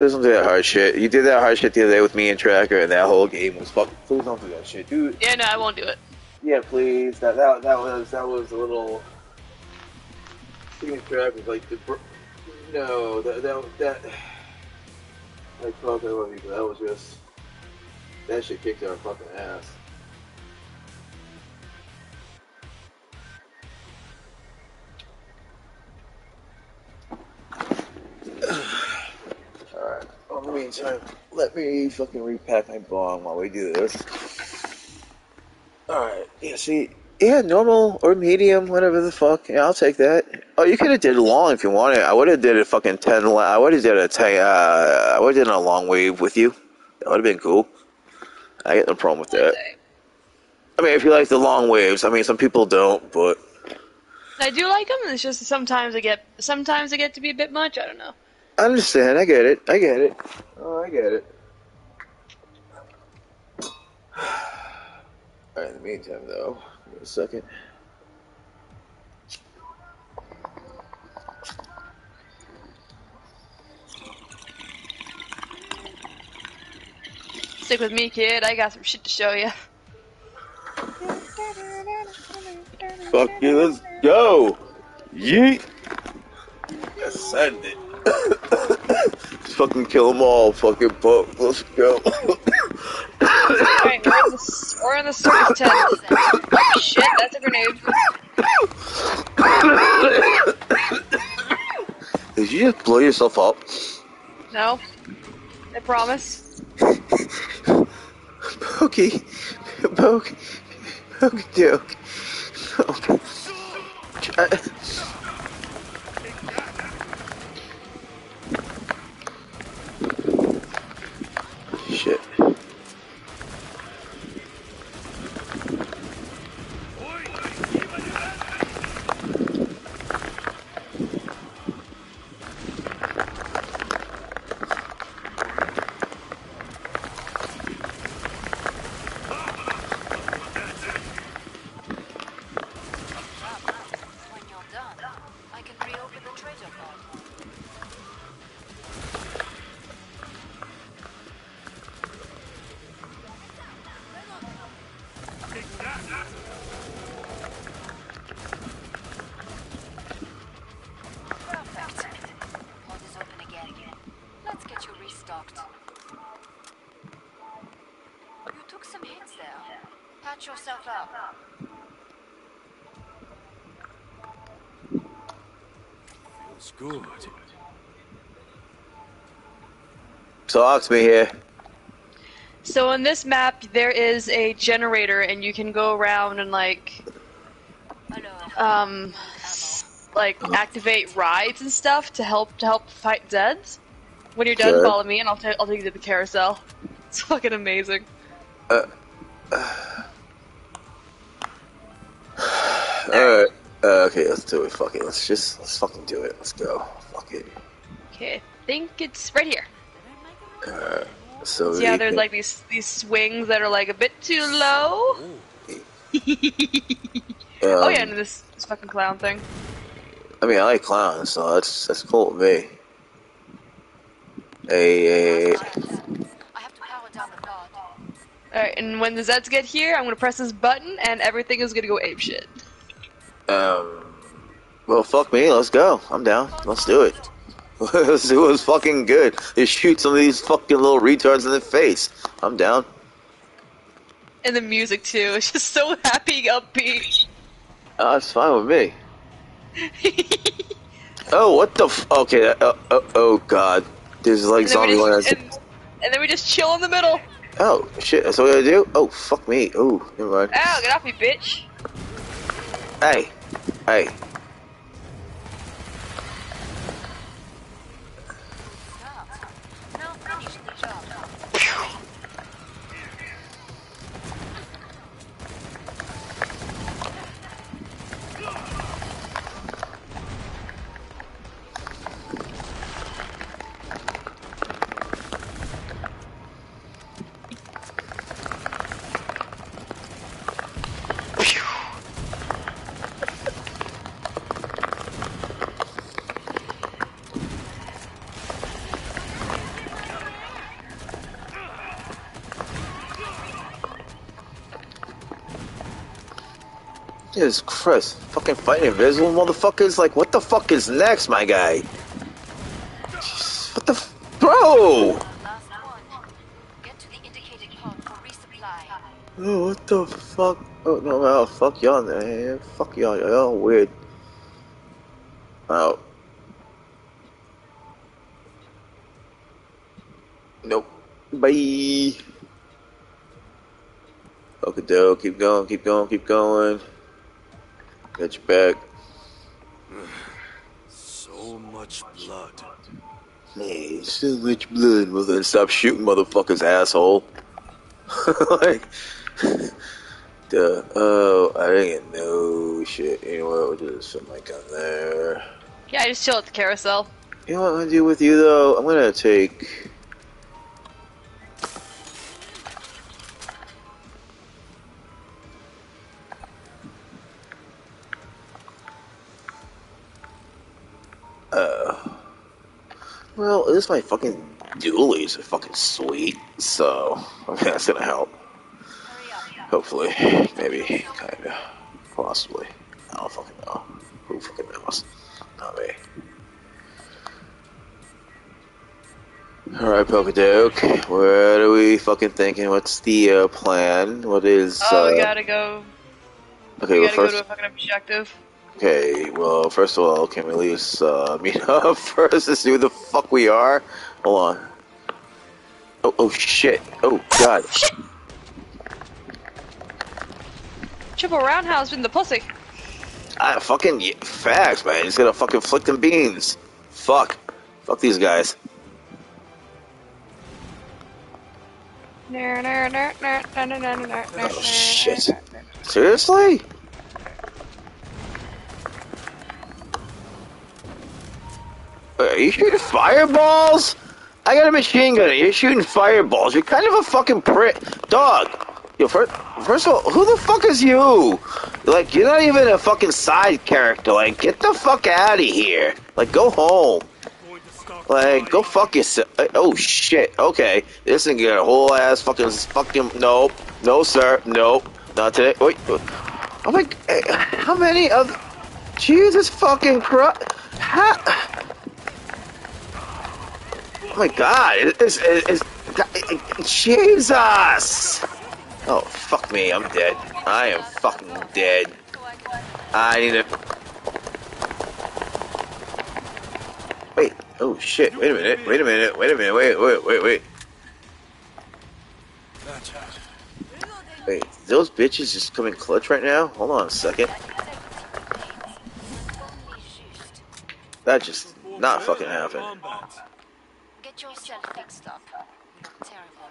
Please don't do that hard shit. You did that hard shit the other day with me and Tracker, and that whole game was fuck. Please don't do that shit, dude. Yeah, no, I won't do it. Yeah, please. That that that was that was a little. Me and Track was like the. Br- no, that that that. Like fuck, I love you, but that was just. That shit kicked our fucking ass. Alright, in the meantime, let me fucking repack my bong while we do this. Alright, yeah, see, yeah, normal or medium, whatever the fuck. Yeah, I'll take that. Oh, you could have did long if you wanted. I would have did a fucking ten. I would have did a ten. Uh, I would have done a long wave with you. That would have been cool. I get no problem with that. I mean, if you like the long waves, I mean, some people don't, but I do like them. It's just sometimes I get sometimes I get to be a bit much. I don't know. I understand. I get it. I get it. Oh, I get it. Alright, in the meantime, though, give me a second. Stick with me, kid. I got some shit to show you. Fuck you, let's go! Yeet! Send it. Just fucking kill them all, fucking fuck. Let's go. Alright, we're in the we're in the tent. Oh shit, that's a grenade. Did you just blow yourself up? No, I promise. Pokey. Poke. Poke joke. Poke. Uh, Talk to me here. So in this map, there is a generator, and you can go around and like, um, like activate rides and stuff to help to help fight Zeds. When you're done, follow me, and I'll ta- I'll take you to the carousel. It's fucking amazing. Alright. Uh, okay, let's do it. Fuck it. Let's just, let's fucking do it. Let's go. Fuck it. Okay, I think it's right here. So there's can- like these these swings that are like a bit too low. oh um, yeah, and this, this fucking clown thing. I mean, I like clowns, so that's that's cool with me. Hey, hey, I have to power down the vault. Alright, and when the Zeds get here, I'm gonna press this button, and everything is gonna go ape shit. um, well, fuck me. Let's go. I'm down. Let's do it. It. fucking good. Just shoot some of these fucking little retards in the face. I'm down. And the music too, it's just so happy, upbeat. Oh, it's fine with me. Oh, what the? F- okay. Uh, uh, oh God. There's like and, then we zombie one. and, and then we just chill in the middle. Oh shit. That's what I do. Oh fuck me. Oh, never mind. Ow, get off me, bitch. Hey, hey. Jesus Christ. Fucking fighting invisible motherfuckers? Like, what the fuck is next, my guy? What the f- Bro! Oh, what the fuck? Oh, no, no, fuck y'all, man. Fuck y'all, y'all weird. Out. Nope. Bye. Okay, doke. Keep going, keep going, keep going. Got your back. So much blood. Hey, so much blood. Well, then stop shooting motherfuckers, asshole. like, duh. Oh, I didn't get no shit. You know what? We'll just put my gun there. Yeah, I just chill at the carousel. You know what I'm gonna do with you, though? I'm gonna take. This my fucking dualies are fucking sweet, so I mean, that's gonna help. Hopefully, maybe, kinda, possibly. I don't fucking know. Who fucking knows? Not me. Alright, Pokadoke. What are we fucking thinking? What's the uh, plan? What is. Oh, uh, we gotta go. okay, we gotta first. go to a fucking objective. Okay, well, first of all, can we at least uh, meet up first to see who the fuck we are? Hold on. Oh, oh shit. Oh, God. Triple roundhouse in the pussy. Ah, fucking y- facts, man. He's gonna fucking flick them beans. Fuck. Fuck these guys. Oh, shit. Seriously? Are you shooting fireballs? I got a machine gun. You're shooting fireballs. You're kind of a fucking prick, dog. Yo, first, first of all, who the fuck is you? Like, you're not even a fucking side character. Like, get the fuck out of here. Like, go home. Like, go fuck yourself. Uh, Oh shit. Okay, this thing got a whole ass fucking fucking. Nope. No, sir. Nope. Not today. Wait. Oh my. eh, How many of? Jesus fucking Christ. How? Oh my God. It's, it's, it's, Jesus. Oh fuck me. I'm dead. I am fucking dead. I need to. Wait. Oh shit. Wait a minute. Wait a minute. Wait a minute. Wait. Wait. Wait. Wait. Wait. Those bitches just coming clutch right now. Hold on a second. That just not fucking happened. Combat. Get yourself fixed up. Terrible.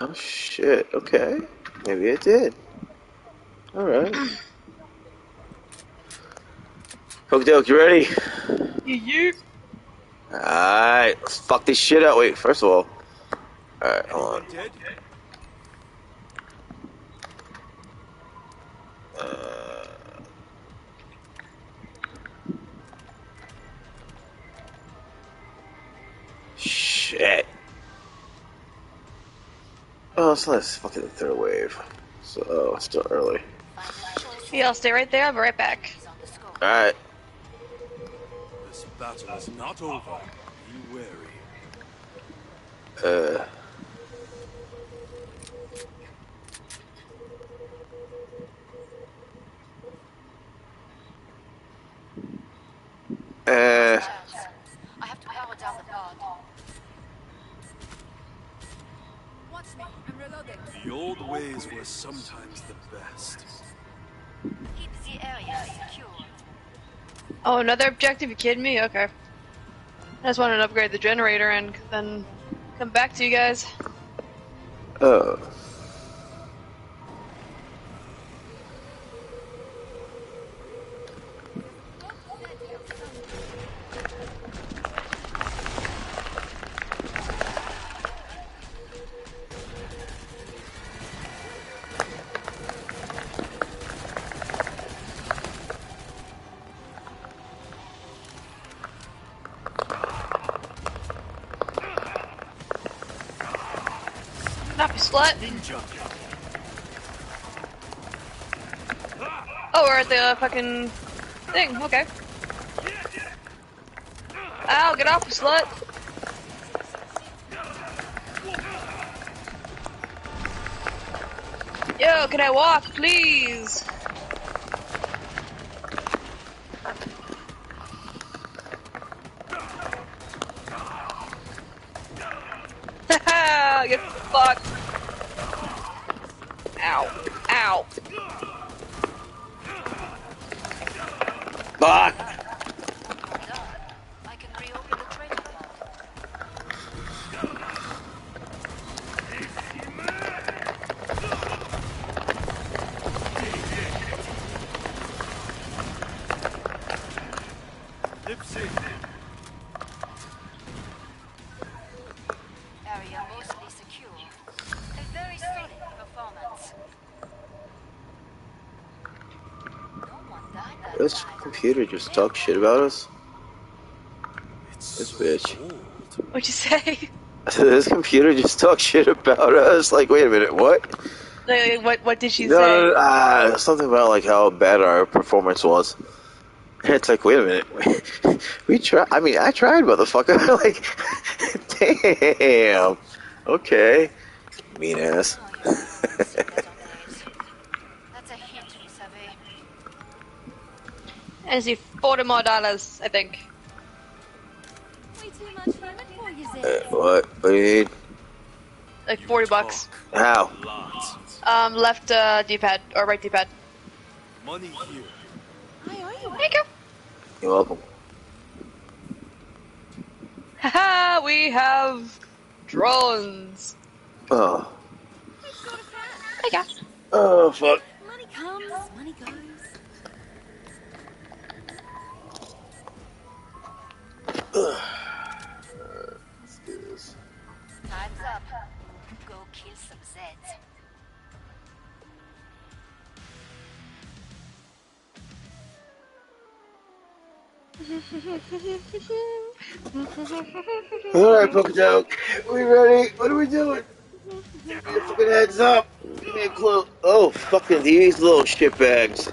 Oh shit. Okay. Maybe it did. All right. Pokadoke, you ready? You. Alright, let's fuck this shit out. Wait, first of all. Alright, hold on. Uh, shit. Oh, it's not it's fucking the third wave. So, oh, it's still early. Yeah, I'll stay right there. I'll be right back. is on the scope. Alright. This battle is not over. Be wary. Uh. Uh. Chance. I have to power down the pod. Watch me. I'm reloading. The old ways were sometimes the best. Keep the area secure. Oh, another objective? You kidding me? Okay. I just wanted to upgrade the generator and then come back to you guys. Oh. Fucking thing. Okay. Ow, get off, slut. Yo, can I walk, please? Computer just talk shit about us. It's This bitch. old. What'd you say? this computer just talks shit about us. Like, wait a minute, what? Like, what What did she No, say? no, no, uh, something about like how bad our performance was. It's like, wait a minute, we try. I mean, I tried, motherfucker. like, damn. Okay, mean ass. Oh, you see that on days. That's a hint, we survey. And I see forty more dollars, I think. Way too much lemon for you, Uh, what? What do you need? Like forty bucks. How? Um, left uh, D-pad or right D-pad. Money here. I owe you There you go. You're welcome. Haha, we have drones. Oh, We've got. There you go. oh, fuck. Money comes, All right, Pokadoke, we ready? What are we doing? Give me a fucking heads up. Give me a clue. Oh, fucking these little shitbags.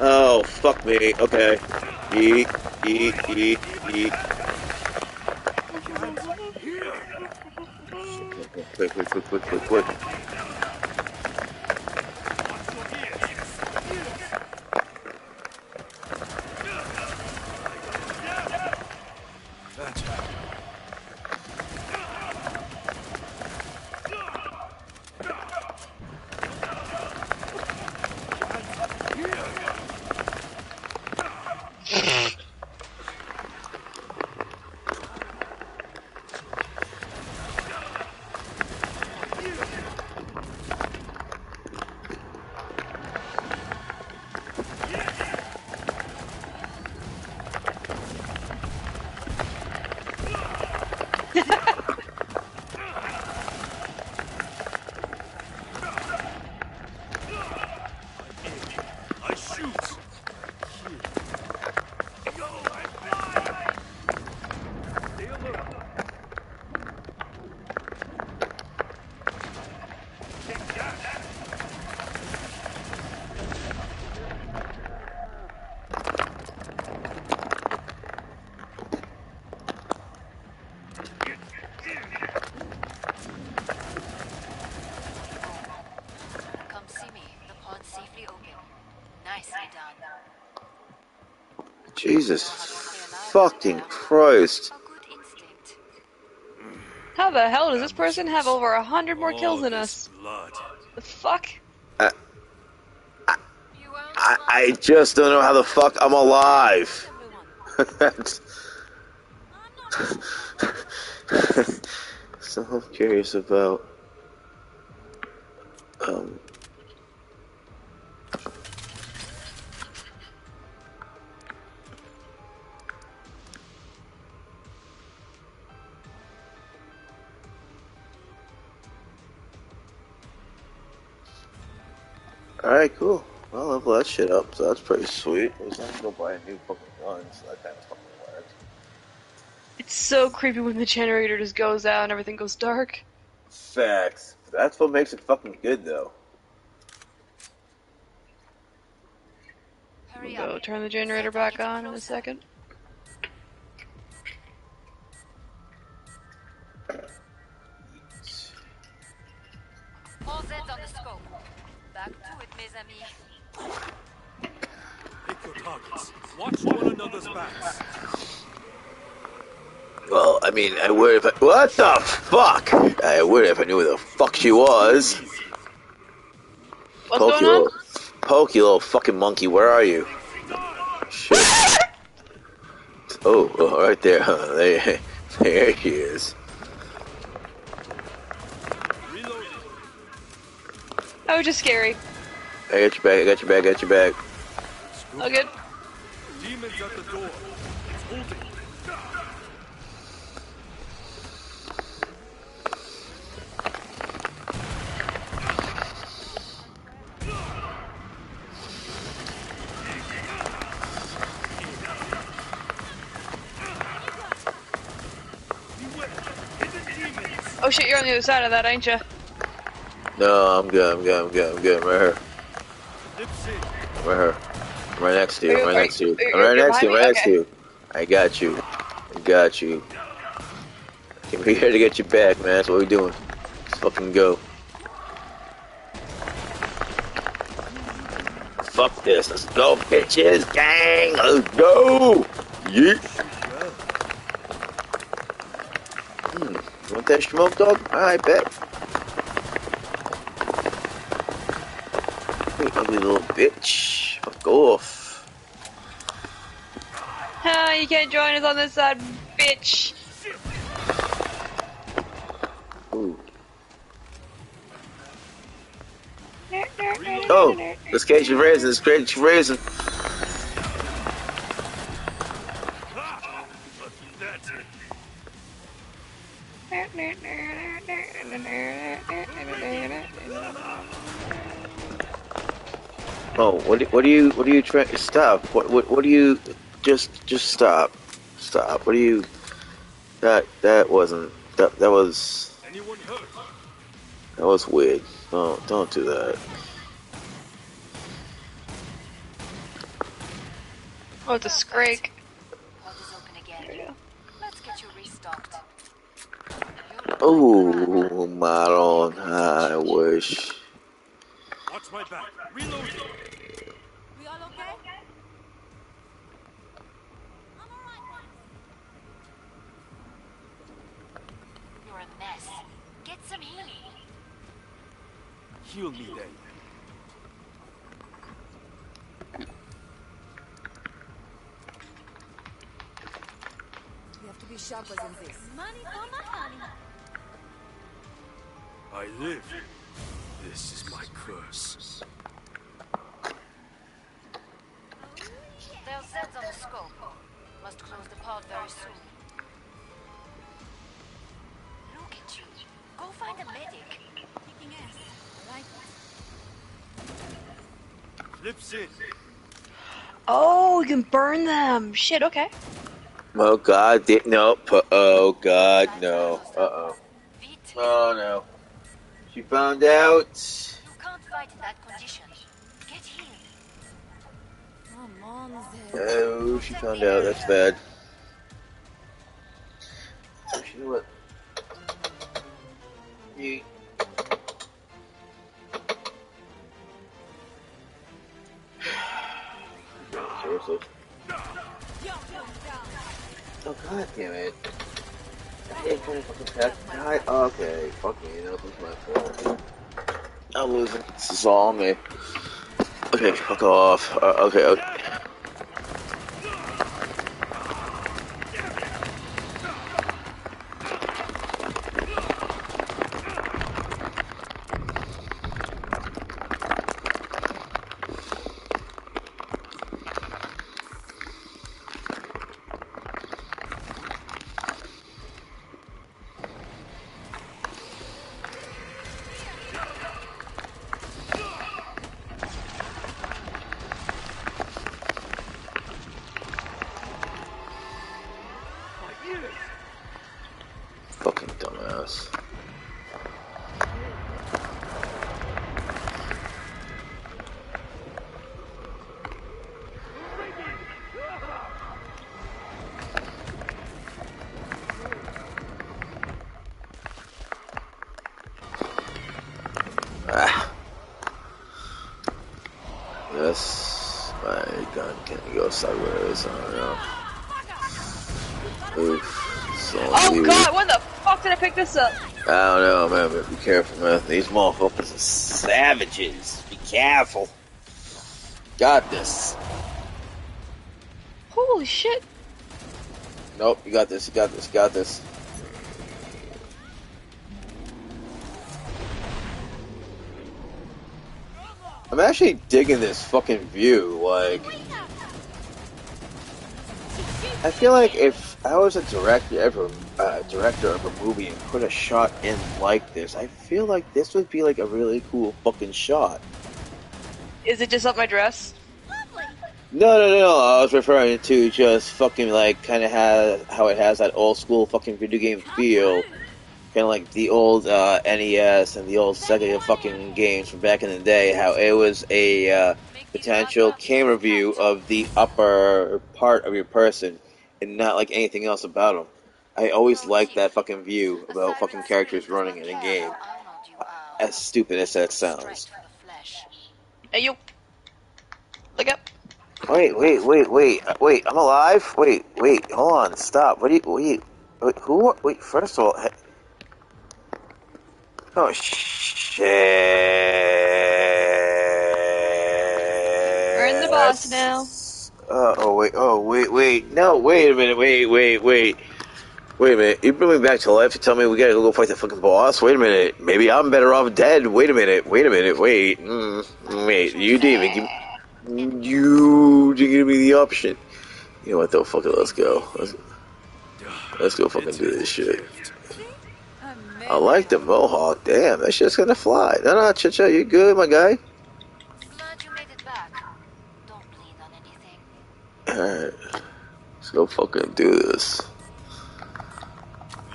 Oh, fuck me. Okay. Yeet, yeet, yeet, yeet. Quick, quick, quick, quick, quick, quick. Jesus fucking Christ. A good instinct. How the hell does this person have over a hundred more kills than us? The fuck? Won't I, I just don't know how the fuck I'm alive. so I'm curious about. Shit up, so that's pretty sweet. At least I can go buy a new fucking gun, so that kind of fucking works. It's so creepy when the generator just goes out and everything goes dark. Facts. That's what makes it fucking good, though. Hurry Go up. turn the generator back on in a second. Would if I, what the fuck? I would if I knew who the fuck she was. What's Poke, you going on? little, poke, you little fucking monkey. Where are you? Shit. Oh, oh, right there. Huh? There, there she is. Reloading. That was just scary. I got your back. I got your back. I got your back. All good. Demons at the door. It's holding. Beware. Hidden demons. Oh shit, you're on the other side of that, ain't you? No, I'm good. I'm good. I'm good. I'm good. I'm right here. I'm right here. I'm right next to you. I'm right next to you. I'm right next to you. I'm right next to you. I got you. I got you. I'm here to get you back, man. That's what we're doing. Let's fucking go. Fuck this. Let's go, bitches. Gang. Let's go. Yeet. That dog? I bet. You ugly little bitch. Fuck off. Ah, you can't join us on this side, bitch. Ooh. Oh, this cage is raising. This cage is raising. What? do- What do you? What do you try? Stop. What? What? What do you? Just, just stop. Stop. What do you? That that wasn't. That that was. Anyone hurt? That was weird. Don't don't do that. Oh, it's a scrake. Pod is open There again. you go. Let's get you restocked. Oh, Maron. I wish. Watch my back. Reloading. We all okay? I'm alright. You're a mess. Get some healing. Heal me then. You have to be sharper than this. Money for my money. I live. This is my curse. There's Zeds on the scope. Must close the pod very soon. It. Lips in. Oh, you can burn them. Shit, okay. Oh God, di- no. pu- Oh God, no. Uh oh. Oh no. She found out. You can't fight in that condition. Get healed. Come on, Zed. Oh, she found out. That's bad. Me. Okay, fuck off. Uh, okay, okay. Be careful. Got this. Holy shit. Nope, you got this, you got this, you got this. I'm actually digging this fucking view, like... I feel like if I was a director, ever, uh, director of a movie and put a shot in like this, I feel like this would be like a really cool fucking shot. Is it just up my dress? No, no, no. I was referring to just fucking like kind of has how it has that old school fucking video game feel, kind of like the old uh, NES and the old Sega fucking games from back in the day. How it was a uh, potential camera view of the upper part of your person, and not like anything else about them. I always liked that fucking view about fucking characters running in a game. As stupid as that sounds. Hey you. Look up. Wait, wait, wait, wait, uh, wait! I'm alive. Wait, wait, hold on, stop. What do you? Wait, wait who? Wait, first of all, he- oh shit! We're in the boss now. Uh, oh wait, oh wait, wait, no, wait a minute, wait, wait, wait. Wait a minute, you bring me back to life to tell me we gotta go fight the fucking boss? Wait a minute, maybe I'm better off dead. Wait a minute, wait a minute, wait. Mm, wait, you didn't give you didn't give me the option. You know what though, fuck it, let's go. Let's, let's go fucking do this shit. I like the mohawk, damn, that shit's gonna fly. No, no, Chicha, you good, my guy? Glad you made it back. Don't bleed on anything. Alright, let's go fucking do this.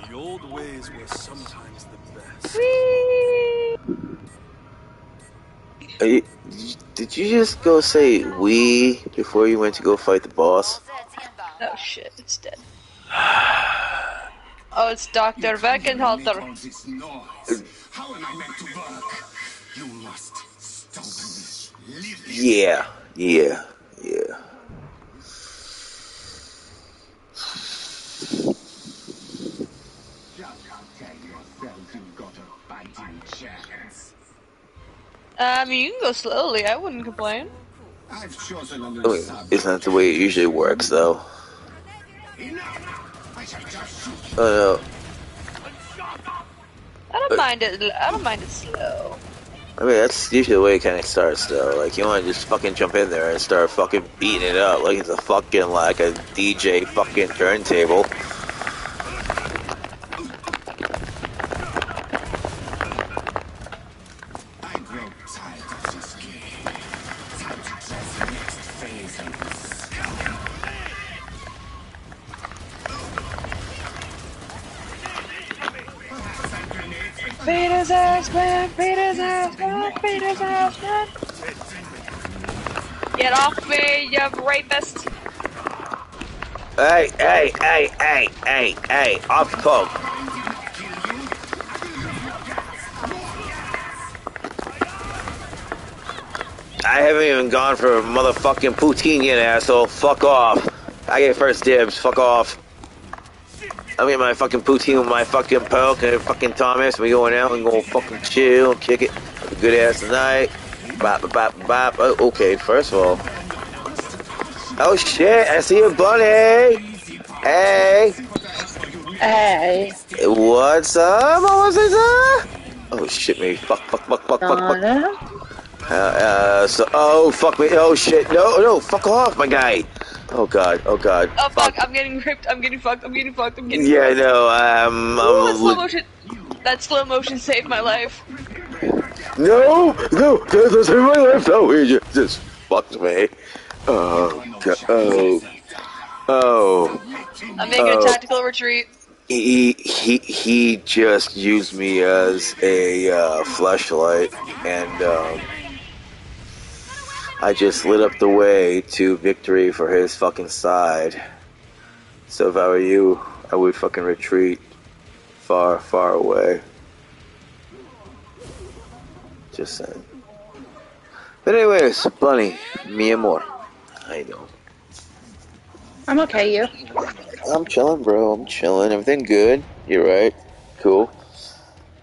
The old ways were sometimes the best. Are you, did you just go say we before you went to go fight the boss? All Zeds inbound. Oh shit, it's dead. Oh, it's Dr. Weckenhalter. Yeah, yeah, noise. How am I meant to work? You must stop me. Leave me. Yeah, yeah, yeah. Just tell yourself you've got a fighting chance. I mean, you can go slowly. I wouldn't complain. I've chosen a I new mean, subject. isn't that the way it usually works, though? Enough! I shall just shoot Oh I don't mind it. I don't mind it slow. I mean, that's usually the way it kind of starts, though. Like, you want to just fucking jump in there and start fucking beating it up like it's a fucking, like, a DJ fucking turntable. Get off me, you rapist! Hey, hey, hey, hey, hey, hey, off poke. I haven't even gone for motherfucking poutine yet, asshole. Fuck off. I get first dibs. Fuck off. I'm getting my fucking poutine with my fucking poke and fucking Thomas. We going out and going fucking chill and kick it. Have a good ass tonight. Bop, bop, bop, bop. Oh, okay, first of all. Oh shit, I see a bunny. Hey. Hey, What's up? What was it? Oh shit, me. Fuck, fuck, fuck, fuck, fuck, fuck. Uh, uh, so, oh, fuck me. Oh shit. No, no, fuck off, my guy. Oh god, oh god. Oh fuck, I'm getting ripped, I'm getting fucked, I'm getting fucked, I'm getting Yeah, no, um, Ooh, that I'm, slow motion. That slow motion saved my life. No, no, that doesn't my life. No, he just, just fucked me. Oh, god, oh, oh. I'm making Oh. a tactical retreat. he he he just used me as a uh, flashlight, and um, I just lit up the way to victory for his fucking side. So if I were you, I would fucking retreat far, far away. Just saying. But anyways, Bunny, mi amor. I know. I'm okay, you? I'm chilling, bro. I'm chilling. Everything good. You're right. Cool.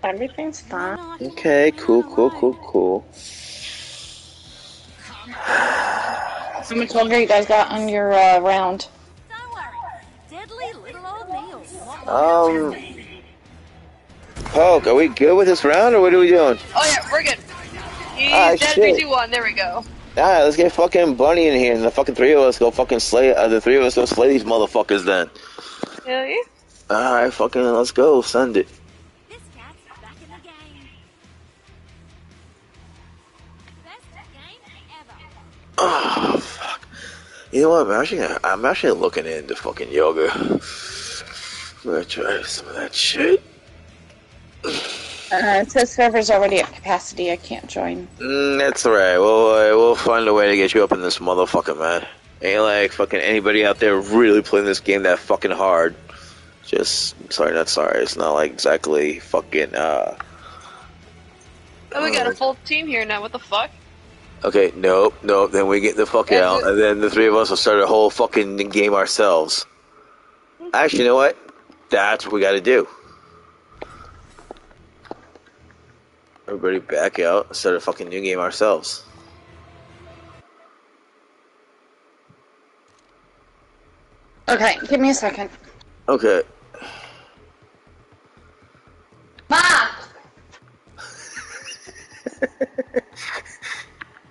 Everything's fine. Okay, cool, cool, cool, cool. How much longer you guys got on your uh, round? Don't worry. Deadly little old meals. Um, Poke, are we good with this round, or what are we doing? Oh yeah, we're good. He's Ah, dead shit. three, two, one. There we go. Alright, let's get fucking Bunny in here, and the fucking three of us go fucking slay. Uh, the three of us go slay these motherfuckers. Then. Hell yeah. Alright, fucking let's go. Send it. This cat's back in the game. Best game ever. Oh fuck. You know what? I'm actually, I'm actually looking into fucking yoga. I'm gonna try some of that shit. Uh, it says server's already at capacity. I can't join. Mm, that's alright. We'll uh, we'll find a way to get you up in this motherfucker, man. Ain't like fucking anybody out there really playing this game that fucking hard. Just sorry, not sorry. It's not like exactly fucking. uh Oh, we got a full team here now. What the fuck? Okay, nope, nope. Then we get the fuck That's out, it. and then the three of us will start a whole fucking game ourselves. Actually, you know what? That's what we got to do. Everybody back out, and start a fucking new game ourselves. Okay, give me a second. Okay. Ma!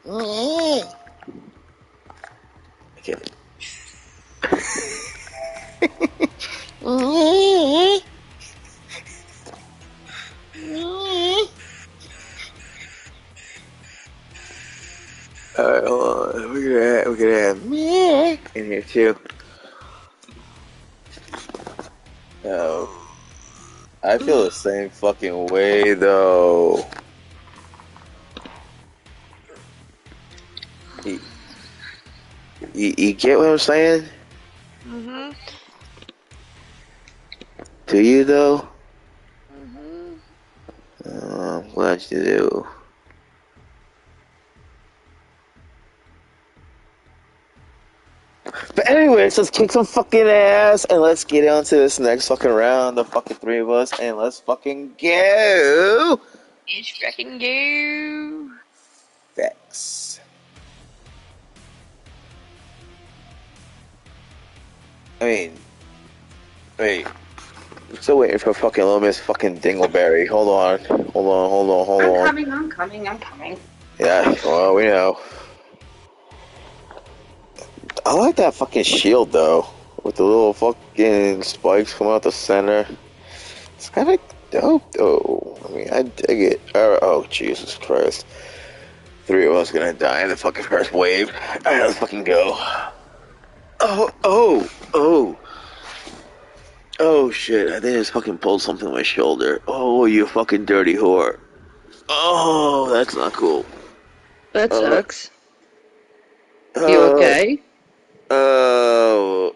Okay. Alright, hold on. We're gonna have, we're gonna have me in here too. Oh. I feel the same fucking way though. You, you, you get what I'm saying? Mm-hmm. Do you though? Oh, I'm glad you do. But anyways, let's kick some fucking ass and let's get on to this next fucking round, the fucking three of us, and let's fucking go! It's fucking go. Facts. I mean, wait. I'm still waiting for fucking little Miss fucking Dingleberry. Hold on. Hold on, hold on, hold I'm on. coming, I'm coming, I'm coming. Yeah, well, we know. I like that fucking shield though, with the little fucking spikes coming out the center. It's kind of dope though. I mean, I dig it. Uh, oh Jesus Christ! Three of us gonna die in the fucking first wave. All right, let's fucking go. Oh, oh, oh. Oh shit, I think I just fucking pulled something on my shoulder. Oh, you fucking dirty whore. Oh, that's not cool. That Uh, sucks. You Uh, okay? Oh.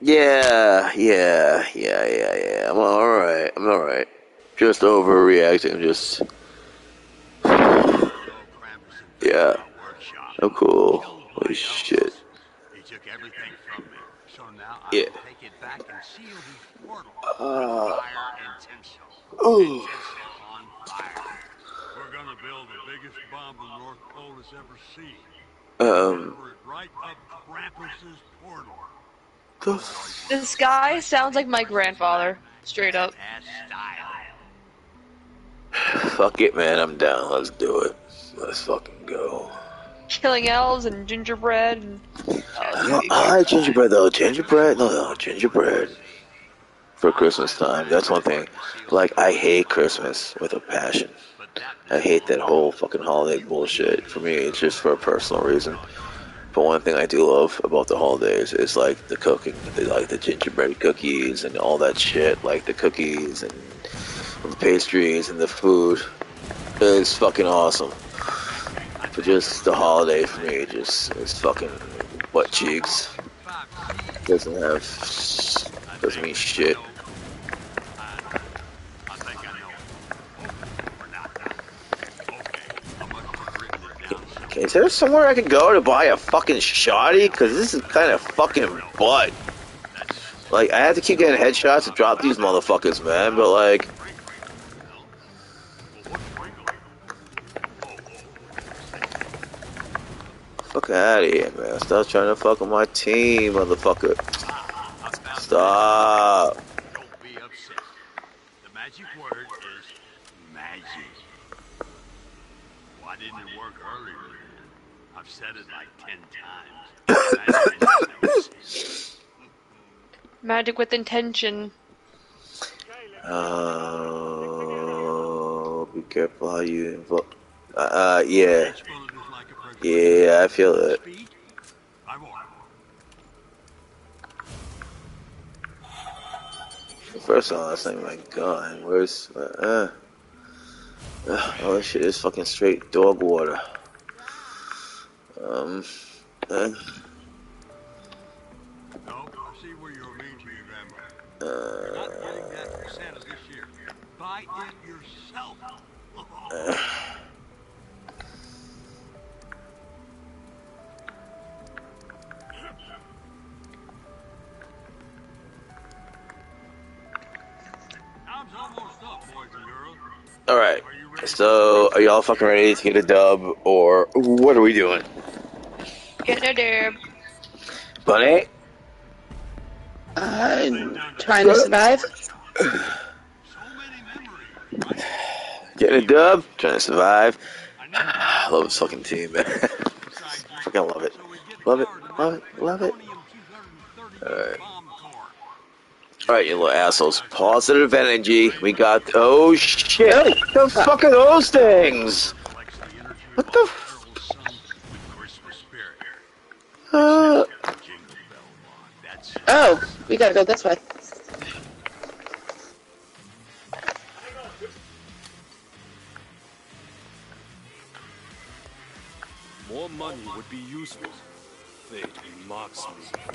Yeah, yeah, yeah, yeah, yeah. I'm alright. I'm alright. Just overreacting. Just. Yeah. Oh, cool. Holy shit. He took everything from me. So now I Yeah. will take it back and seal these portals. Uh, fire and tinsel. ooh. Tinsel on fire. We're gonna build the biggest bomb the North Pole has ever seen. Um. Right up The f- This guy sounds like my grandfather. Straight up. Fuck it, man. I'm down. Let's do it. Let's fucking go. Killing elves and gingerbread and. Oh, No, I like gingerbread though. Gingerbread? No, no, gingerbread. For Christmas time. That's one thing. Like, I hate Christmas with a passion. I hate that whole fucking holiday bullshit. For me, it's just for a personal reason. But one thing I do love about the holidays is like the cooking. Like the gingerbread cookies and all that shit. Like the cookies and the pastries and the food. It's fucking awesome. But just the holiday for me, just it's fucking butt cheeks. Doesn't have doesn't mean shit. I think I know. We're not done. Okay. I must have written it down somewhere. Is there somewhere I could go to buy a fucking shoddy? Because this is kind of fucking butt. Like, I have to keep getting headshots to drop these motherfuckers, man. But, like, fuck out of here, man. Stop trying to fuck with my team, motherfucker. Stop. Don't be upset. The magic word is magic. Why didn't it work earlier? I've said it like ten times. Magic. Magic with intention. Oh, be careful how you invoke. Uh, uh, yeah. Each bullet is like a prisoner. Yeah, I feel it. Speed? I won't. First of all, that's not my gun. Where's, uh, uh, oh, this shit is fucking straight dog water. Um, uh, No, I see where you're mean to your grandma. uh, Not getting that from Santa this year. Buy it yourself. Time's almost up, boys and girls. alright. So, are y'all fucking ready to get a dub, or what are we doing? Getting a dub. Bunny? Uh, trying to survive. So. Getting a dub? Trying to survive? I I love this fucking team, man. fucking love it. Love it, love it, love it. Alright. Alright, you little assholes. Positive energy. We got. Oh shit! The fuck are those things? What the f- uh, Oh, we gotta go this way. More money would be useful. Fate mocks me.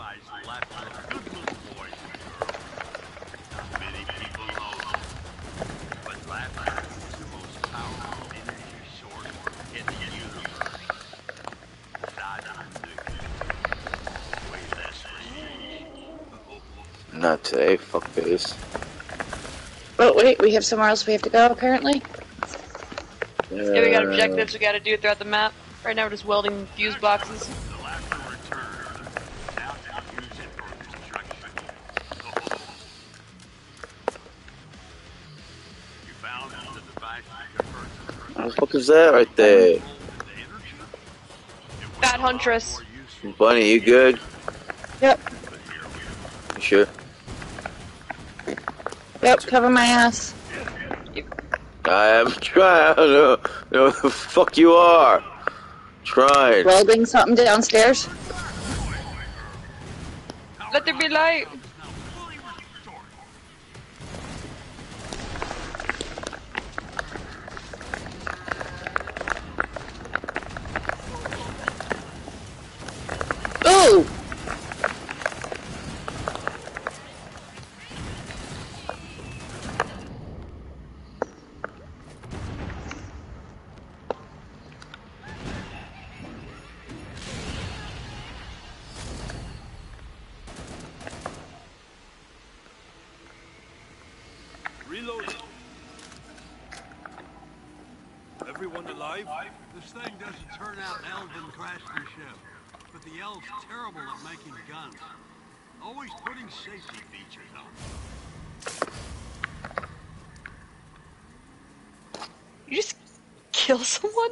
not today. Fuck this. Oh wait, we have somewhere else we have to go apparently. Yeah, we got objectives uh, we gotta do throughout the map. Right now we're just welding fuse boxes. The laughter returns. Now to use it for construction. You found the device that converts What the fuck is that right there? the Bad was a lot Huntress. Bunny, you good? Yep. but here we are. You sure? Yep. Cover my ass. I am trying. I don't know, know the fuck you are. Trying. Welding something downstairs. Let there be light. Turn out Elvin crashed your ship, but the elves terrible at making guns. Always putting safety features on. You just kill someone?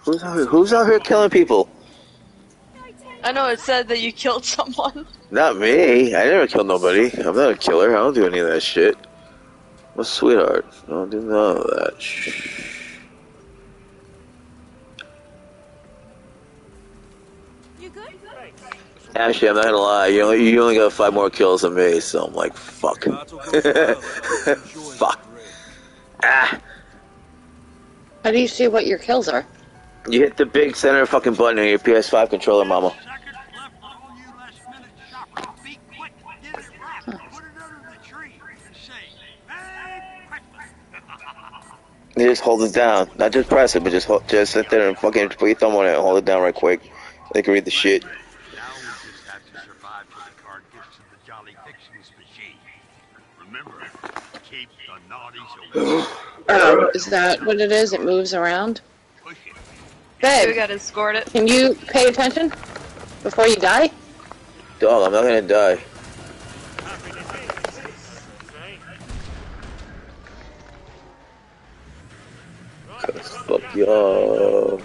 Who's out here, who's out here killing people? I know it said that you killed someone. Not me. I never killed nobody. I'm not a killer. I don't do any of that shit. I'm sweetheart. I don't do none of that. Shh. You good? Actually, I'm not gonna lie. You only, you only got five more kills than me, so I'm like, fuck. Battle goes well. Enjoy fuck. Ah. How do you see what your kills are? You hit the big center fucking button on your PS5 controller, mama. You just hold it down. Not just press it, but just hold, just sit there and fucking put your thumb on it and hold it down right quick. They can read the shit. Now we just have to survive till the card gets to the Jolly Fixings machine. Remember, keep the naughties away. Oh, is that what it is? It moves around? Push it. We gotta escort it. can you pay attention before you die? Dog, I'm not gonna die. Cause.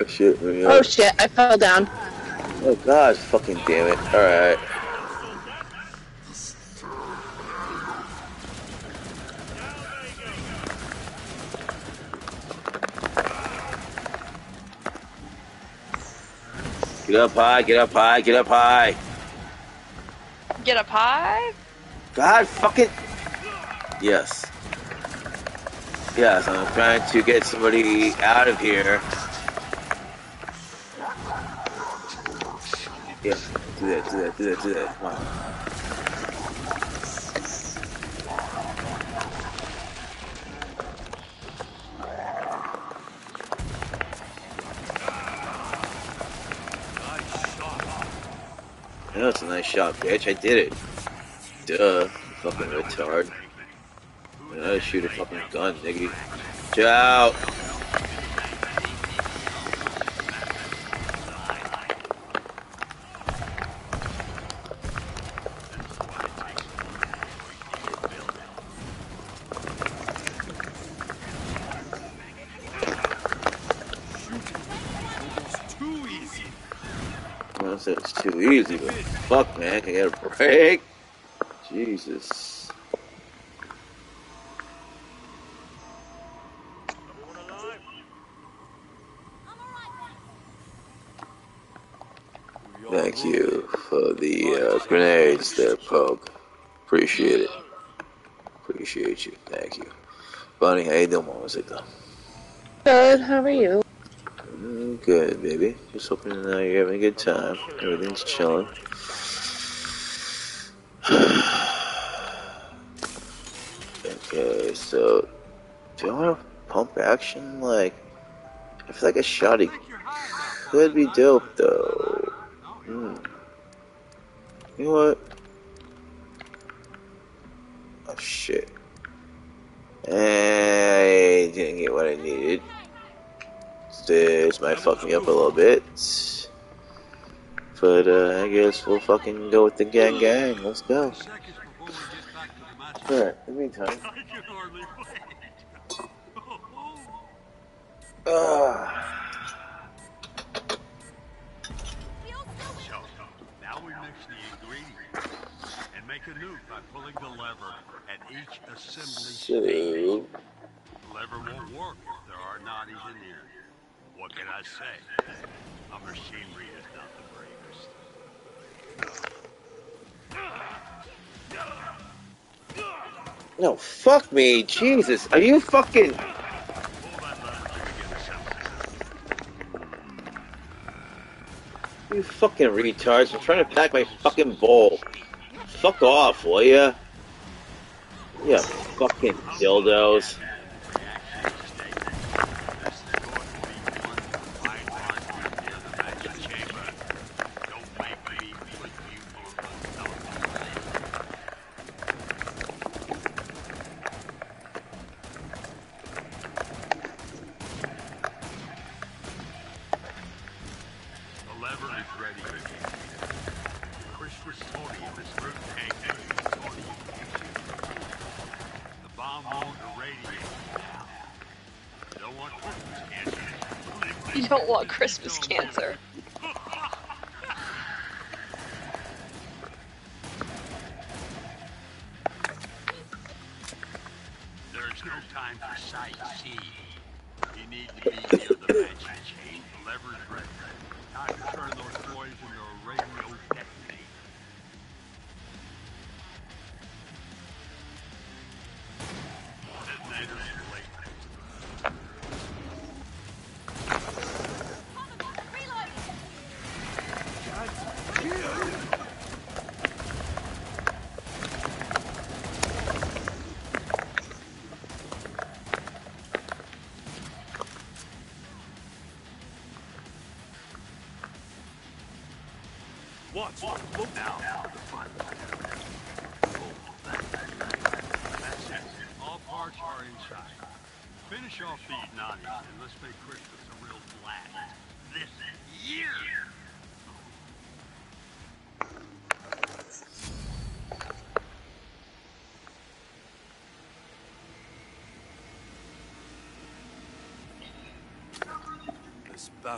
Oh, shit, man. Oh shit, I fell down. Oh god, fucking damn it. Alright. Get up high, get up high, get up high. Get up high? God fucking. Yes. Yes, I'm trying to get somebody out of here. Yeah, do that, do that, do that, do that. Come on. I a nice shot, bitch. I did it. Duh. Fucking retard. I to shoot a fucking gun, nigga. Ciao. Say it's too easy, but fuck, man. Can I get a break? Jesus. We all Thank know you for the uh, grenades there, Poke. Appreciate it. Appreciate you. Thank you. Bunny, how you doing, Mama Zika? Good, how are you? Mm, Good, baby. Just hoping uh, you're having a good time. Everything's chilling. okay, so do I want to pump action? Like, I feel like a shotty could be dope, though. Hmm. You know what? Oh shit. I didn't get what I needed. This might fuck me up a little bit. But uh, I guess we'll fucking go with the gang gang. Let's go. Seconds before we get back to the match. Alright, in the meantime. A nuke by pulling the lever at each assembly. So, The lever won't work if there are naughties in here. What can I say? Is not the bravest. no, fuck me. Jesus. Are you fucking. Pull that lever till you. You fucking retards. I'm trying to pack my fucking bowl. Fuck off, will ya? Yeah, fucking dildos. Don't want Christmas cancer.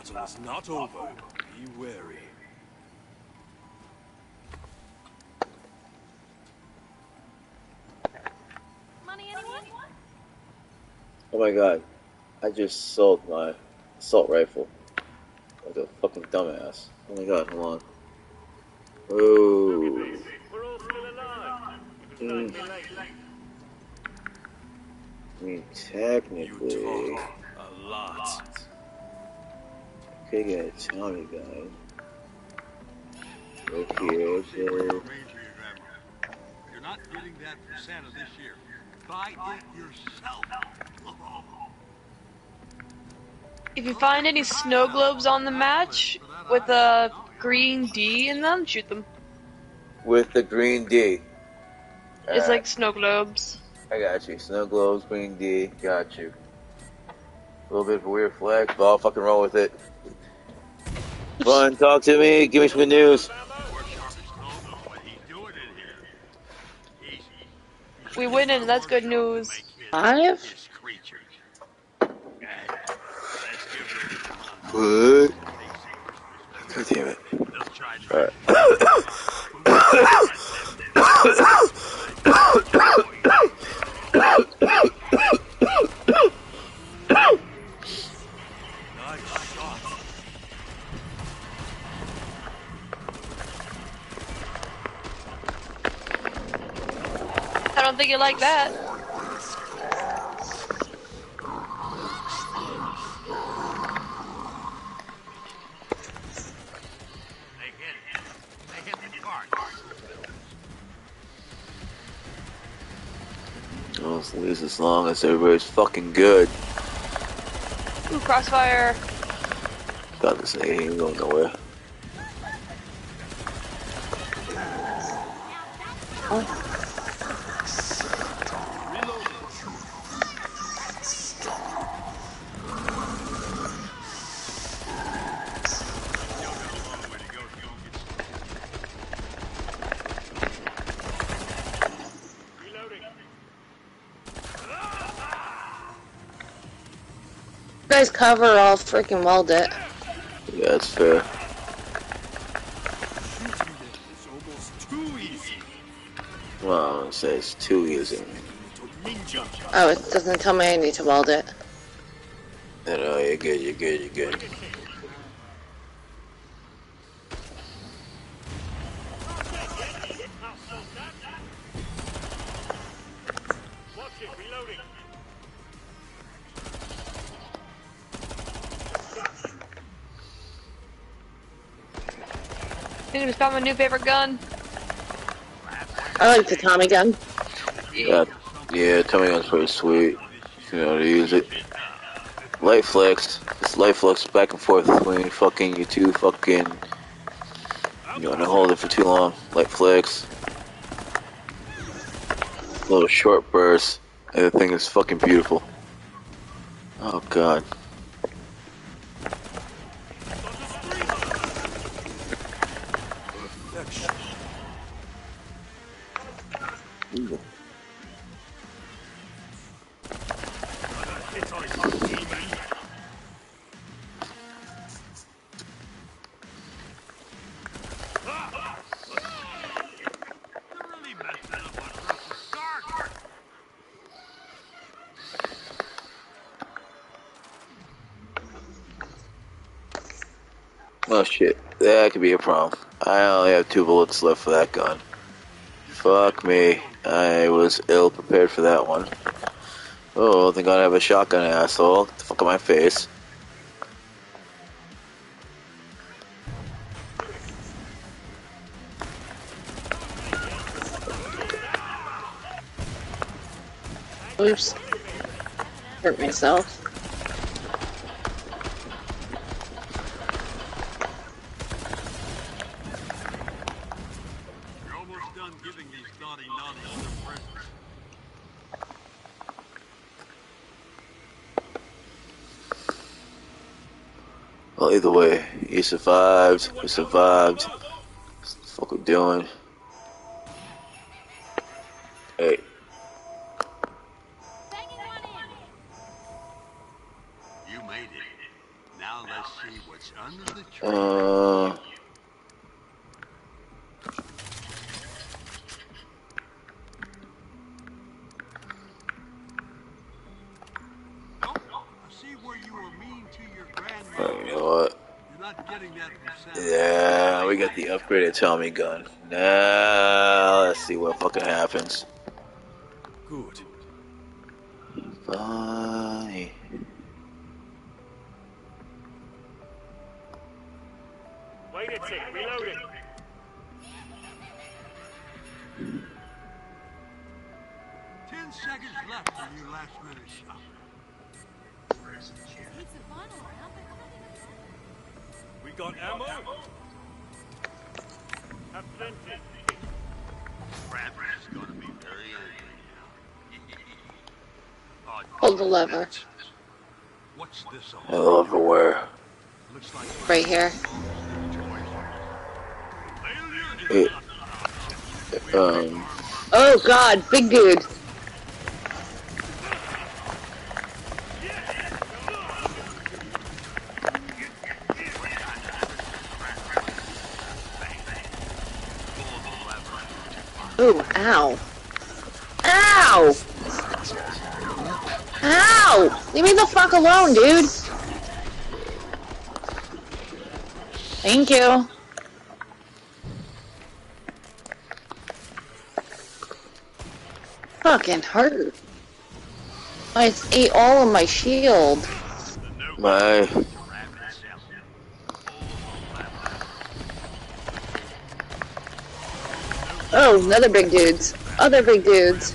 Battle is not over. Be wary. Money, anyone? Oh my god. I just sold my assault rifle. Like a fucking dumbass. Oh my god, hold on. Whoa. Mm. I mean, You technically, talk a lot. Could get a Tommy gun. Look here, Ranger so. You're not getting that from Santa this year. Buy it yourself. If you find any snow globes on the match with a green D in them, shoot them. with the green D. It's Alright, like snow globes. I got you. Snow globes, green D, got you. A little bit of a weird flex, but I'll fucking roll with it. Fun, talk to me, give me some good news. We're sharp as stone, but he's doing it here. Easy. He's We win and that's good news. make his- Five? his creatures. Let's give them What? God damn it. They'll try to Alright. Think you like that. Oh, they hit it. They hit the cart. Well, at least as long as everybody's fucking good. Ooh, crossfire. God, this thing ain't going nowhere. You guys cover all freaking walled it. Yeah, that's fair. Shooting them is almost too easy. Well, I don't it's too easy. Oh, it doesn't tell me I need to weld it. You know, you're good, you're good, you're good. My new favorite gun. I like the Tommy gun. Yeah, yeah, Tommy gun's pretty sweet. You know how to use it. Light flex. It's light flex back and forth between fucking you two fucking. You want to hold it for too long. Light flex. Little short burst. And the thing is fucking beautiful. Oh god. A problem. I only have two bullets left for that gun. Fuck me. I was ill prepared for that one. Oh, they're gonna have a shotgun, asshole. The fuck my face. Oops. Hurt myself. Well, either way, he survived. We survived. What the fuck we doing? Upgraded Tommy gun. Now let's see what fucking happens. Right here. It, um, Oh god, big dude. Ooh, ow. Ow! Ow! Leave me the fuck alone, dude. Thank you. Fucking hurt. I ate all of my shield. my, Oh, another big dudes. Other big dudes.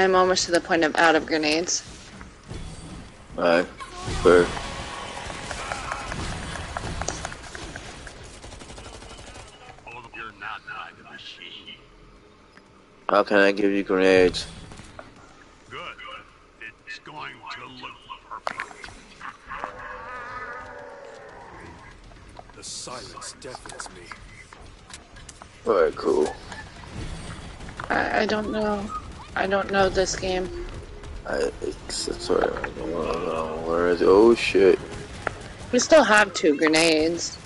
I'm almost to the point of out of grenades. my, for, Oh, you're not like a machine. how can I give you grenades? Good. It's going to look perfect. The silence deafens me. Alright, cool. I, I don't know. I don't know this game. I, it's, it's alright. I don't know, Where is it? Oh shit. We still have two grenades.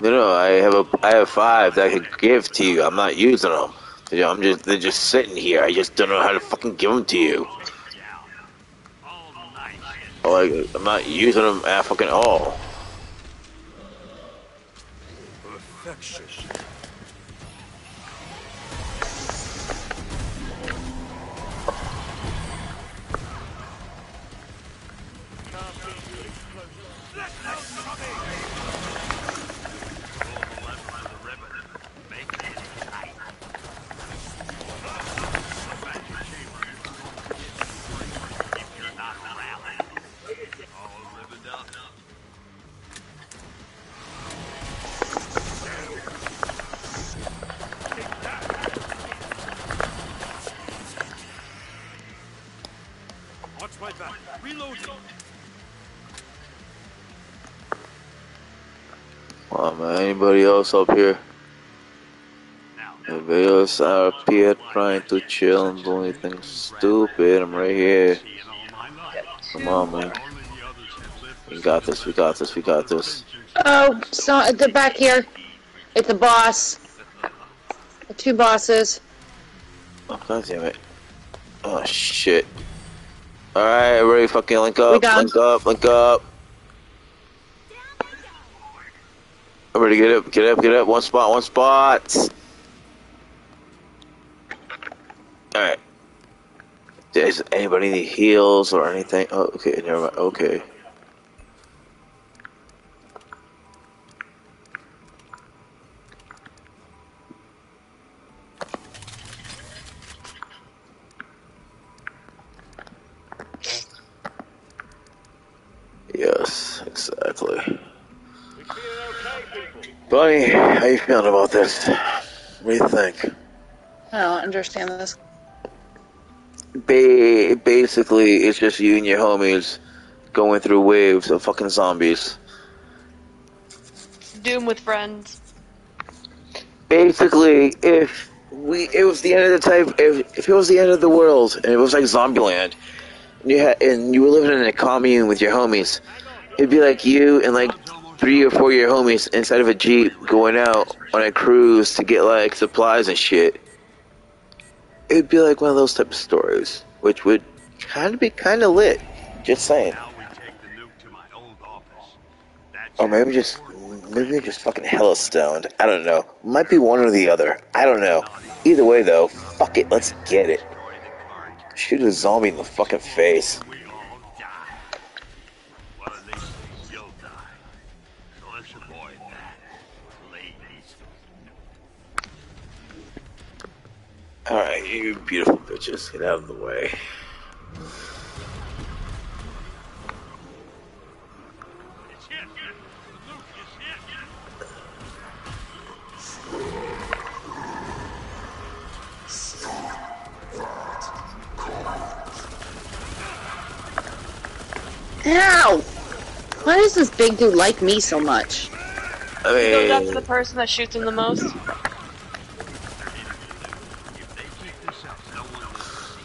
No, no, I have a, I have five that I could give to you. I'm not using them. You know, I'm just, they're just sitting here. I just don't know how to fucking give them to you. Oh, all. Like, I'm not using them at fucking all. Perfection. Up here? Anybody else out up here trying to chill and do anything stupid? I'm right here. Come on, man. We got this. We got this. We got this. Oh, so uh, they're back here. It's a boss. The two bosses. Oh, God damn it. Oh, shit. Alright, ready fucking link up. Link up. Link up. Everybody get up. Get up. Get up. One spot. One spot. Alright. Does anybody need heals or anything? Oh, okay. Never mind. Okay. Feeling okay, people? Bunny, how you feeling about this? What do you think? I don't understand this. Ba- basically, it's just you and your homies going through waves of fucking zombies. Doom with friends. Basically, if we it was the end of the type, if if it was the end of the world and it was like Zombieland, and you had and you were living in a commune with your homies, it'd be like you and like three or four your homies inside of a jeep going out on a cruise to get like supplies and shit. It'd be like one of those type of stories, which would kind of be kind of lit. Just saying. Now we take the nuke to my old office. That's Or maybe just maybe just fucking hella stoned. I don't know. Might be one or the other. I don't know. Either way though, fuck it, let's get it. destroy the carcass. Shoot a zombie in the fucking face. Alright, you beautiful bitches, get out of the way. It's hit. Luke, it's hit. Ow! Why does this big dude like me so much? I mean, Goes up to the person that shoots him the most. If they keep this up, no one will see.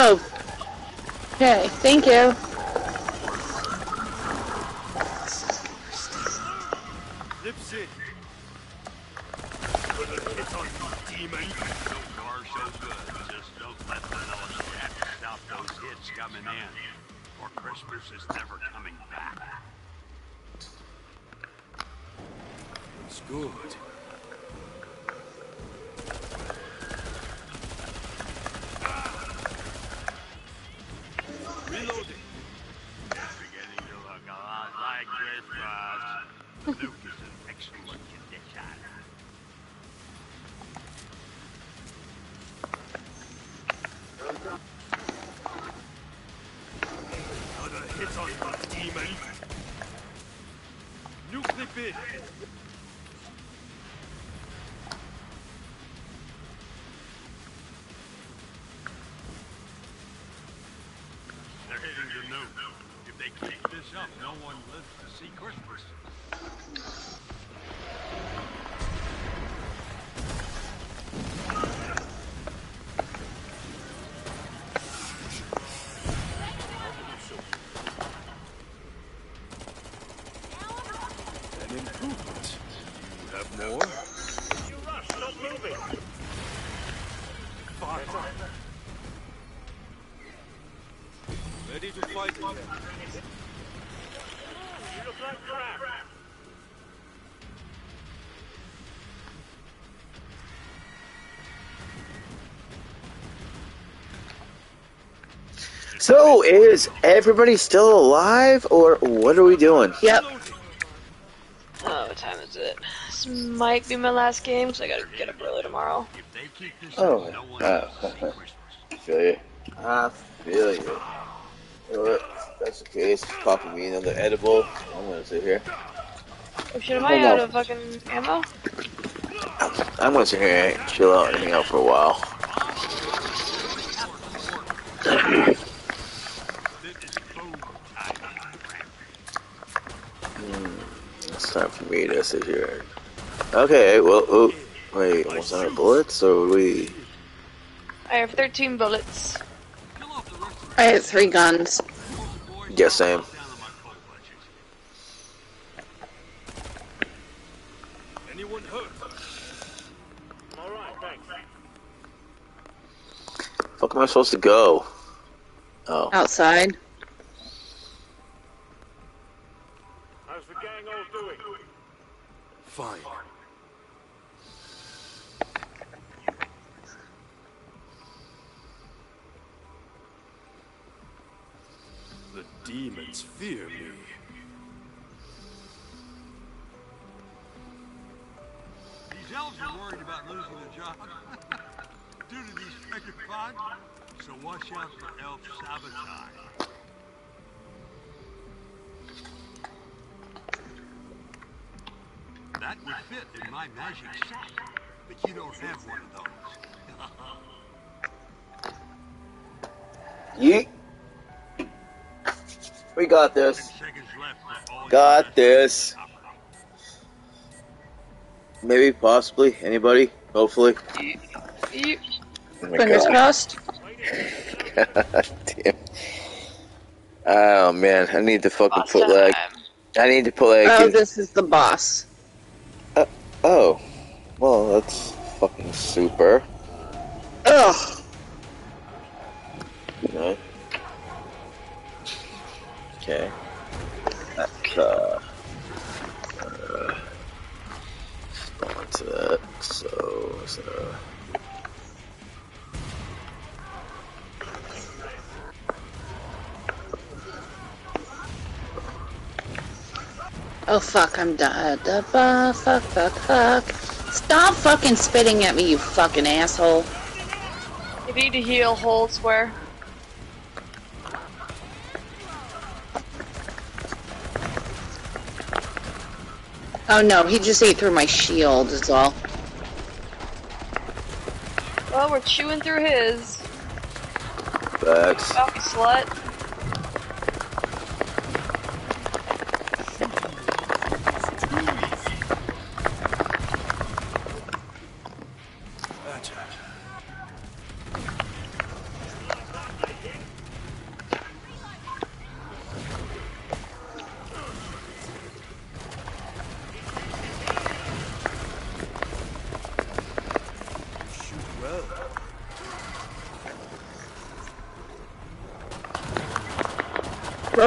Oh. Okay, thank you. Good. One so is everybody still alive, or what are we doing? Yep. Oh, what time is it? This might be my last game, so I gotta get up early tomorrow. If they keep this Oh, up, uh, lives to see Christmas. feel you. I feel you. You know what? That's the case, popping me another edible. I'm gonna sit here. Oh shit, am I out of fucking ammo? I'm gonna sit here and chill out and hang out for a while. me to sit here. Okay, well, oh, wait, almost out of bullets, or we? I have 13 bullets. I have three guns. Yeah, same. Down on my coal budget. Anyone hurt? All right, thanks. Fuck am I supposed to go? Oh, Outside. How's the gang all doing? Fine. The demons fear me. These elves are worried about losing their job due to these treasure pods. So watch out for elf sabotage. That would fit in my magic set. But you don't have one of those. Yeet. We got this. Six seconds left for all Got this. Maybe, possibly, anybody, hopefully. You, Oh my Fingers God. crossed. Damn. Oh man, I need to fucking boss put like. I need to put like Oh, this is the boss. Oh, well that's fucking super. Ugh. Okay. Okay. Oh fuck, I'm done. Uh, fuck, fuck, fuck. Stop fucking spitting at me, you fucking asshole. If you need to heal, hold square. Oh no, he just ate through my shield, is all. Well, we're chewing through his. Facts. Oh, slut.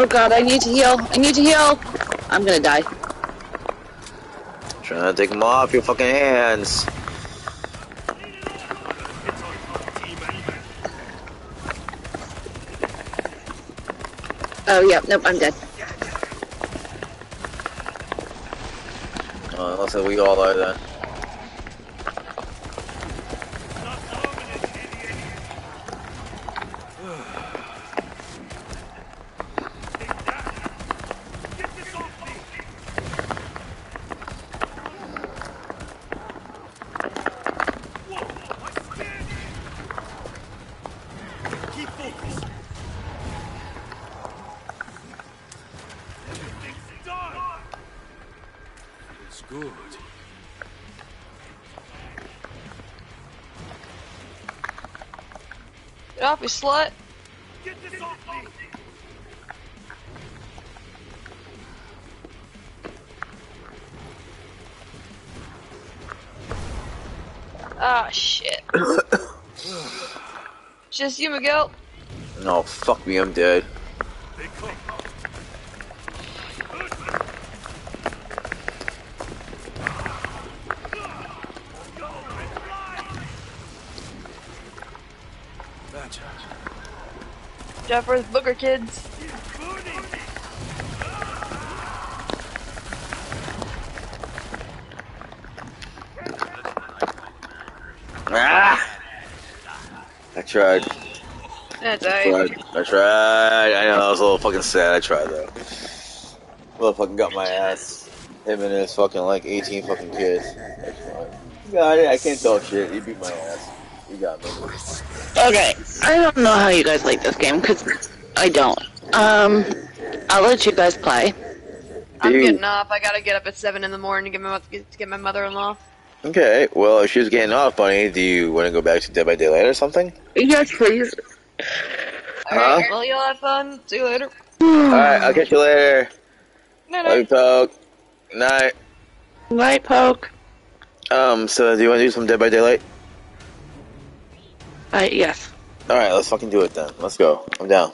Oh god, I need to heal. I need to heal. I'm gonna die. Trying to take them off your fucking hands. Oh yeah, nope, I'm dead. Oh, looks like we all are then. Get off, you slut. Ah, shit. Just you, Miguel. No, fuck me, I'm dead. It. Jeffers, Booker Kids. Ah! I tried. That's I alright. tried. I tried. I know I was a little fucking sad. I tried though. Well, fucking got my ass. Him and his fucking like 18 fucking kids. That's fine. You got it. I can't talk shit. You beat my ass. You got me. Okay, I don't know how you guys like this game, because I don't. Um, I'll let you guys play. I'm Dude. getting off. I gotta get up at 7 in the morning to get my, to get my mother-in-law. Okay. Well, if she was getting off, Bunny, do you want to go back to Dead by Daylight or something? Yes, please. Alright, Huh? well, y'all have fun. See you later. Alright, I'll catch you later. Night, Love you, night. Poke. Night. Light poke. Um, so do you want to do some Dead by Daylight? Uh, yes. Alright, let's fucking do it then. Let's go. I'm down.